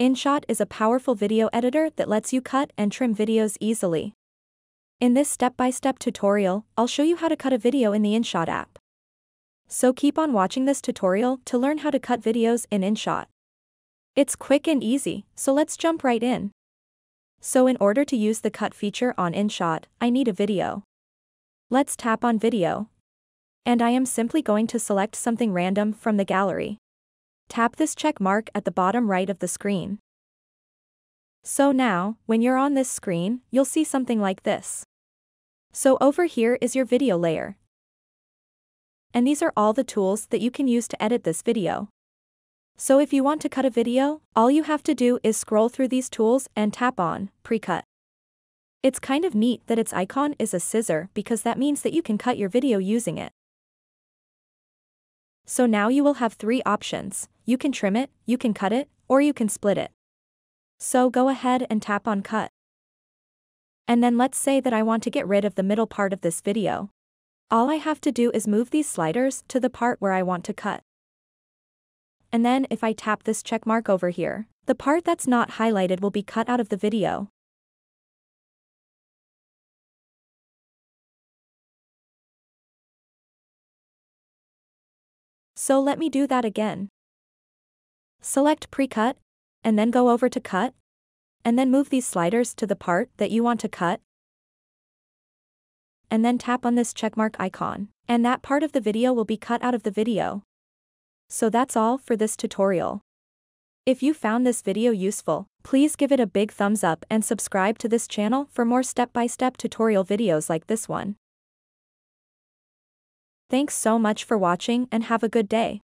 InShot is a powerful video editor that lets you cut and trim videos easily. In this step-by-step tutorial, I'll show you how to cut a video in the InShot app. So keep on watching this tutorial to learn how to cut videos in InShot. It's quick and easy, so let's jump right in. So in order to use the cut feature on InShot, I need a video. Let's tap on video. And I am simply going to select something random from the gallery. Tap this check mark at the bottom right of the screen. So now, when you're on this screen, you'll see something like this. So over here is your video layer. And these are all the tools that you can use to edit this video. So if you want to cut a video, all you have to do is scroll through these tools and tap on Pre-Cut. It's kind of neat that its icon is a scissor because that means that you can cut your video using it. So now you will have three options, you can trim it, you can cut it, or you can split it. So go ahead and tap on cut. And then let's say that I want to get rid of the middle part of this video. All I have to do is move these sliders to the part where I want to cut. And then if I tap this check mark over here, the part that's not highlighted will be cut out of the video. So let me do that again. Select Pre-Cut, and then go over to Cut, and then move these sliders to the part that you want to cut, and then tap on this checkmark icon, and that part of the video will be cut out of the video. So that's all for this tutorial. If you found this video useful, please give it a big thumbs up and subscribe to this channel for more step-by-step -step tutorial videos like this one. Thanks so much for watching and have a good day.